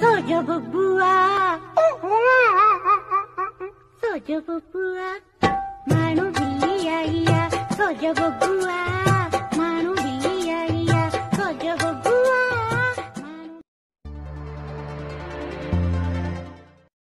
Soy yo bubua. Soy yo bubua. Mano vía, soy yo bubua.